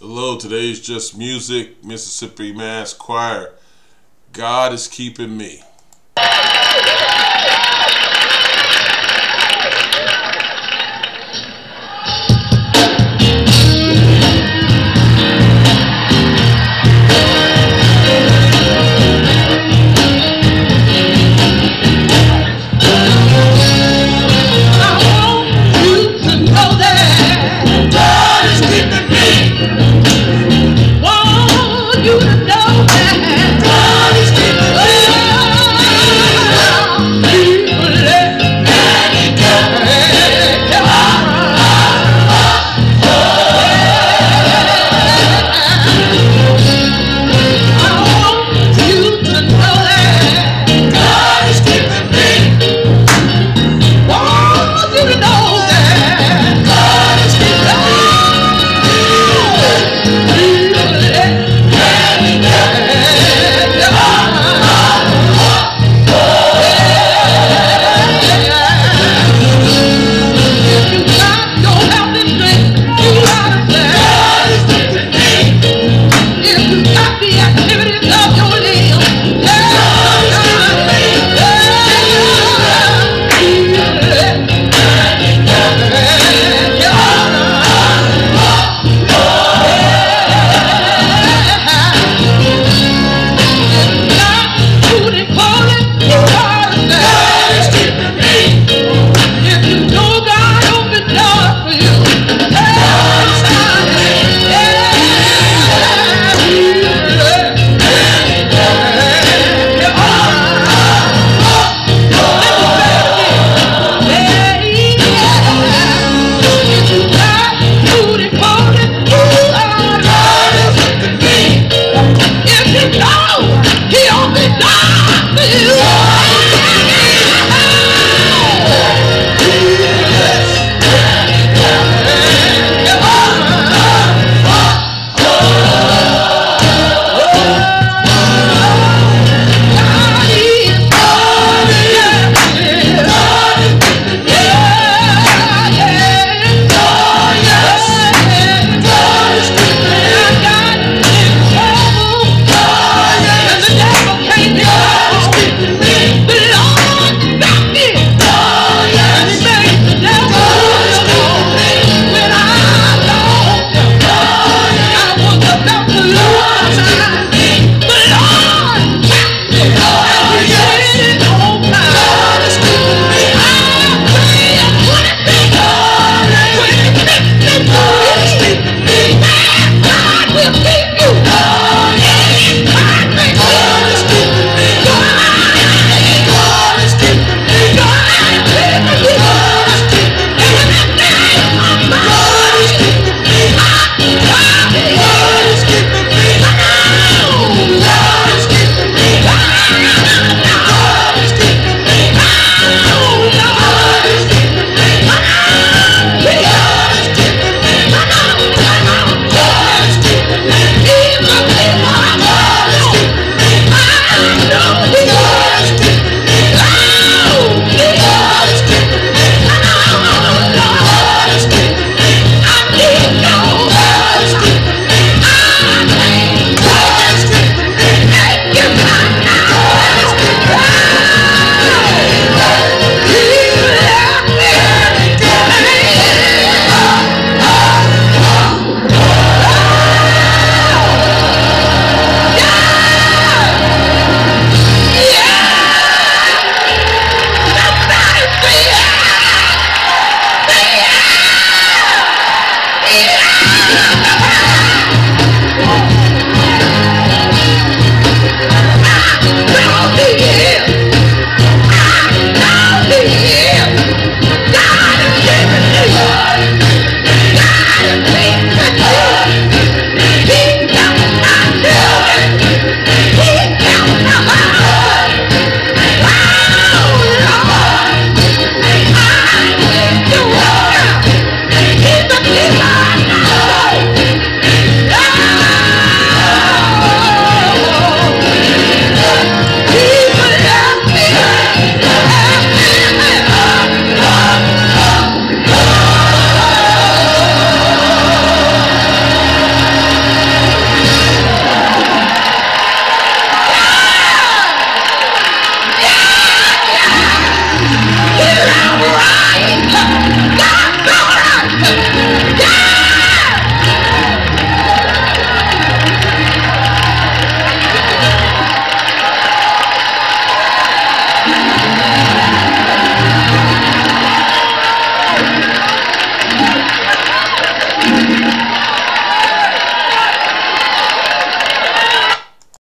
Hello, today's Just Music, Mississippi Mass Choir. God is keeping me.